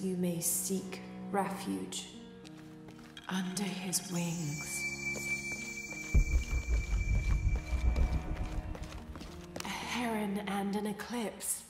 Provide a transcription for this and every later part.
you may seek refuge. Under his wings. A heron and an eclipse.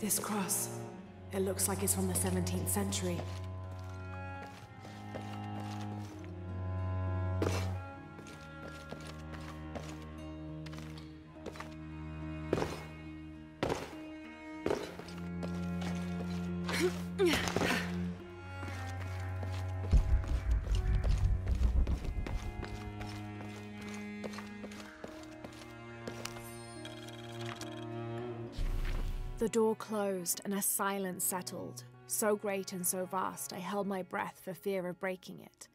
This cross. It looks like it's from the 17th century. Closed and a silence settled, so great and so vast I held my breath for fear of breaking it.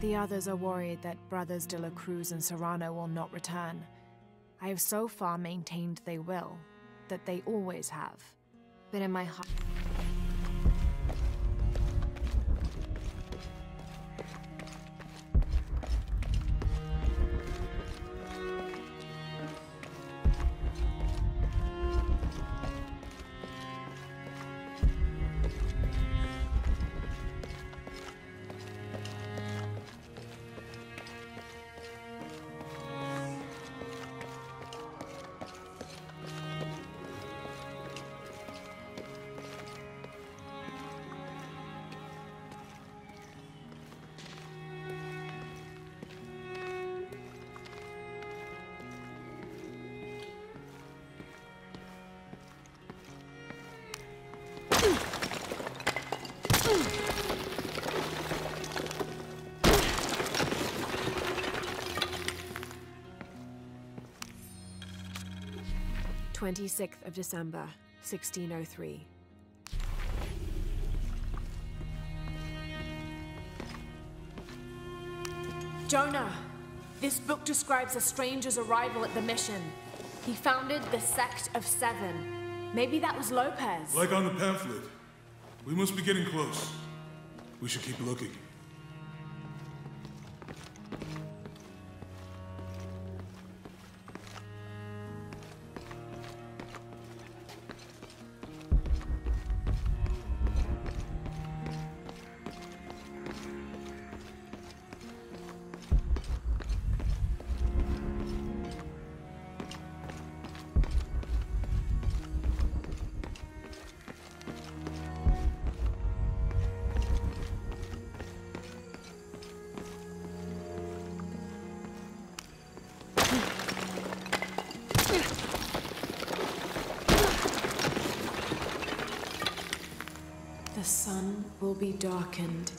The others are worried that Brothers de la Cruz and Serrano will not return. I have so far maintained they will, that they always have. But in my heart. Twenty-sixth of December, sixteen oh three. Jonah! This book describes a stranger's arrival at the mission. He founded the Sect of Seven. Maybe that was Lopez. Like on the pamphlet. We must be getting close. We should keep looking. Will be darkened,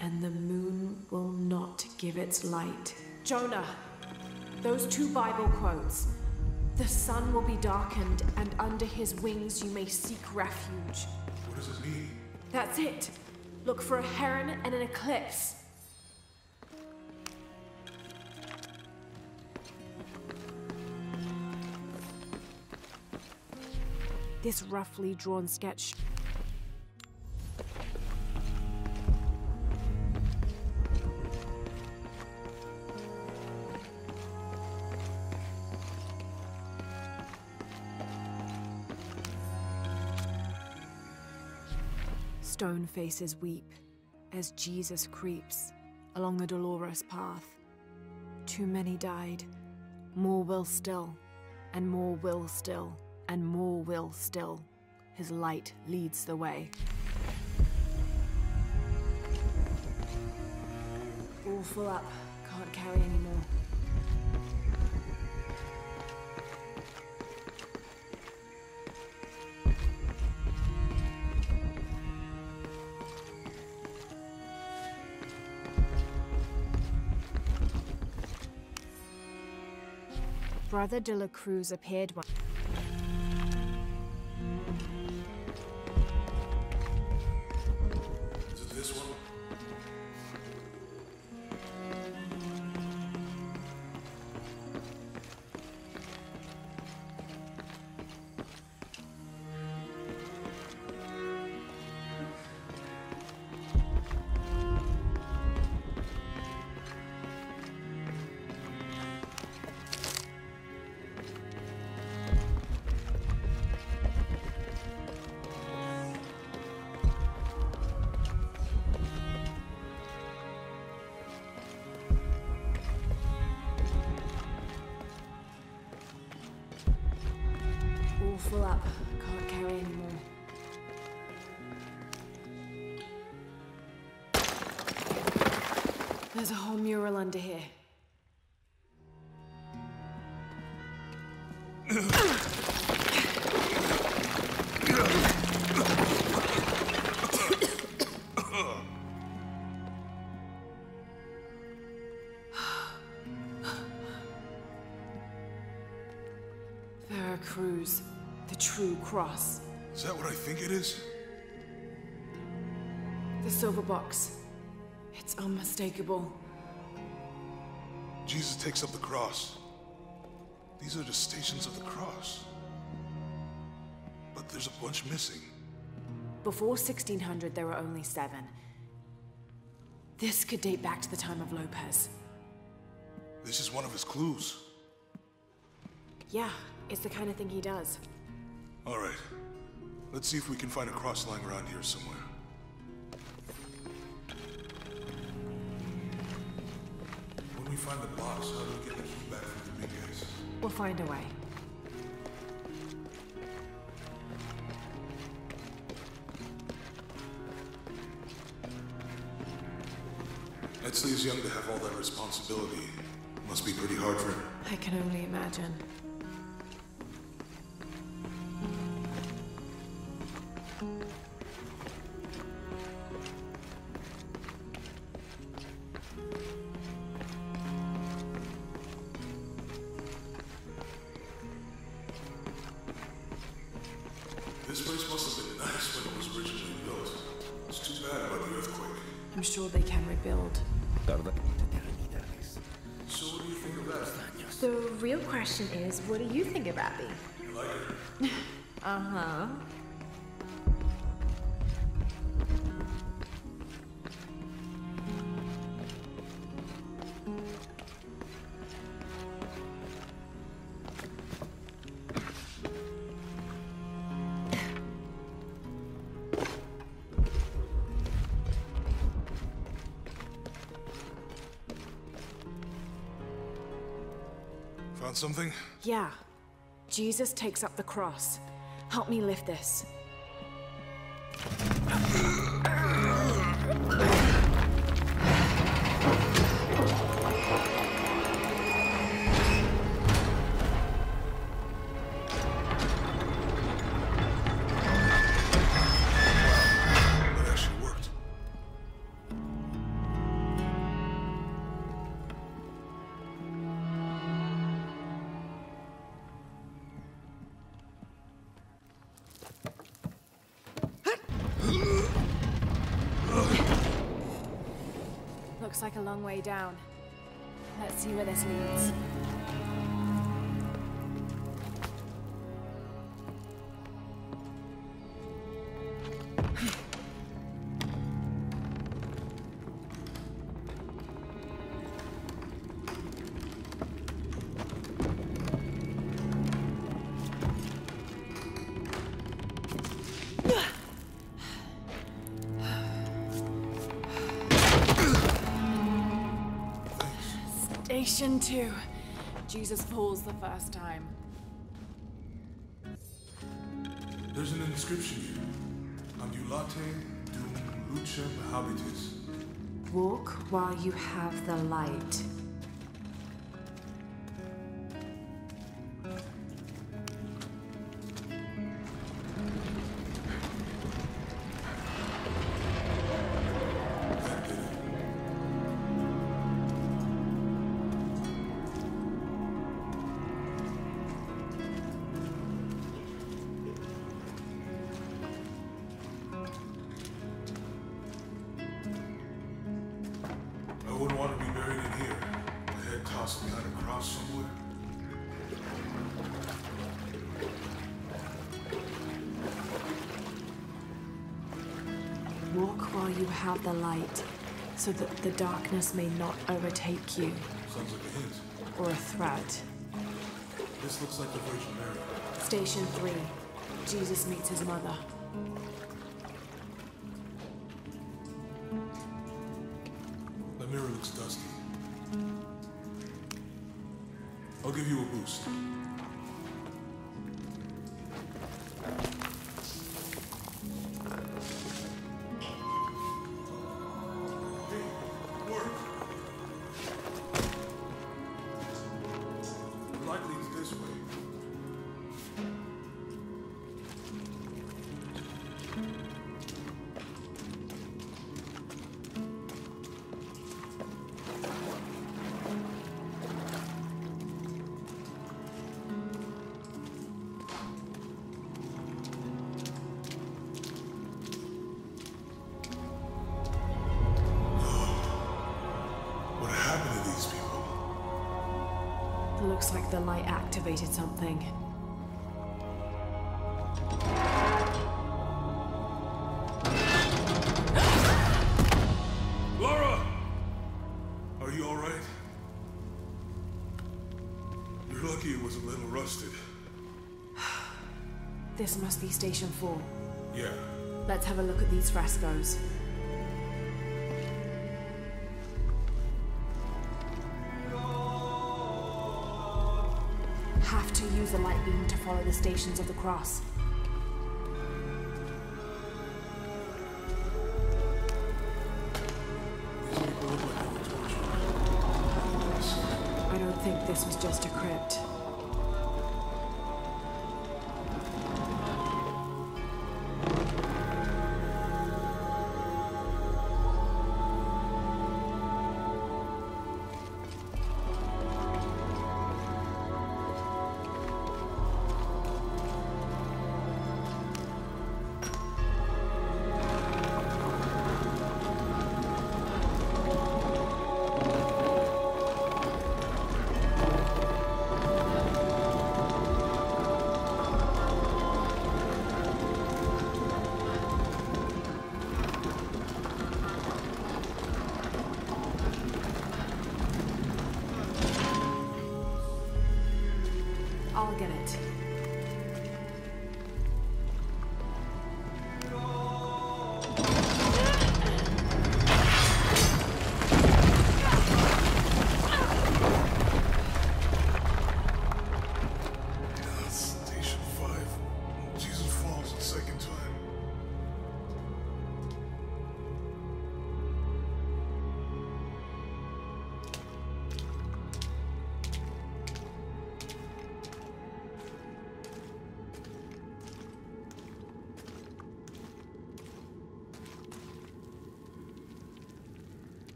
and the moon will not give its light. Jonah, those two Bible quotes. The sun will be darkened, and under his wings you may seek refuge. What does it mean? That's it. Look for a heron and an eclipse. This roughly drawn sketch faces weep as Jesus creeps along the dolorous path. Too many died, more will still, and more will still, and more will still. His light leads the way. All full up, can't carry any more. Brother de la Cruz appeared one. Full up. Can't carry anymore. There's a whole mural under here. That what I think it is? The silver box. It's unmistakable. Jesus takes up the cross. These are the stations of the cross. But there's a bunch missing. Before 1600, there were only seven. This could date back to the time of Lopez. This is one of his clues. Yeah, it's the kind of thing he does. All right. Let's see if we can find a cross lying around here somewhere. When we find the box, how do we get the key back from the big guys? We'll find a way. Etzli is young to have all that responsibility. Must be pretty hard for him. I can only imagine. The real question is, what do you think of Abby? You like? Uh-huh. Something? Yeah. Jesus takes up the cross. Help me lift this. Like a long way down. Let's see where this leads. Station two. Jesus falls the first time. There's an inscription here. Ambulate dum lucem habetis. Walk while you have the light. Walk while you have the light, so that the darkness may not overtake you, Sounds like a hint. or a threat. This looks like the Virgin Mary. Station 3. Jesus meets his mother. The leads this way. Activated something. Lara! Are you alright? You're lucky it was a little rusted. This must be Station 4. Yeah. Let's have a look at these frescoes. To follow the stations of the cross. Get it.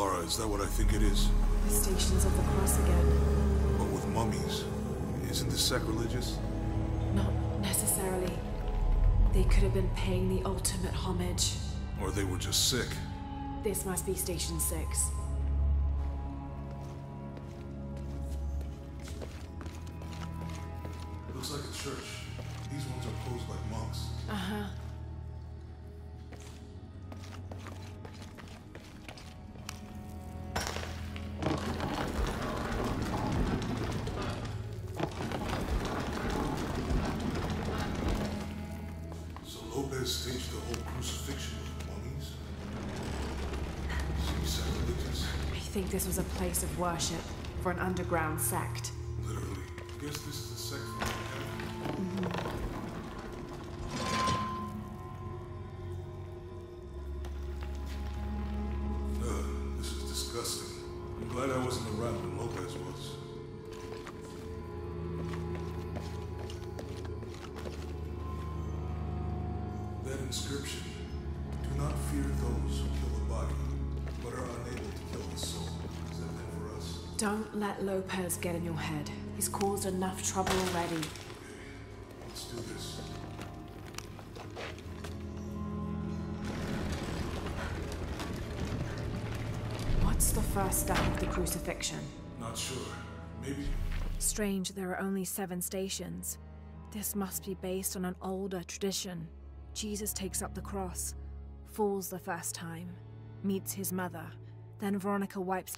Is that what I think it is? The stations of the cross again. But with mummies. Isn't this sacrilegious? Not necessarily. They could have been paying the ultimate homage. Or they were just sick? This must be Station 6. Staged the whole crucifixion with mummies? Seems sacrilegious. I think this was a place of worship for an underground sect. inscription, do not fear those who kill the body, but are unable to kill the soul. Is that meant for us? Don't let Lopez get in your head. He's caused enough trouble already. Okay, let's do this. What's the first step of the crucifixion? Not sure. Maybe. Strange, there are only seven stations. This must be based on an older tradition. Jesus takes up the cross, falls the first time, meets his mother, then Veronica wipes.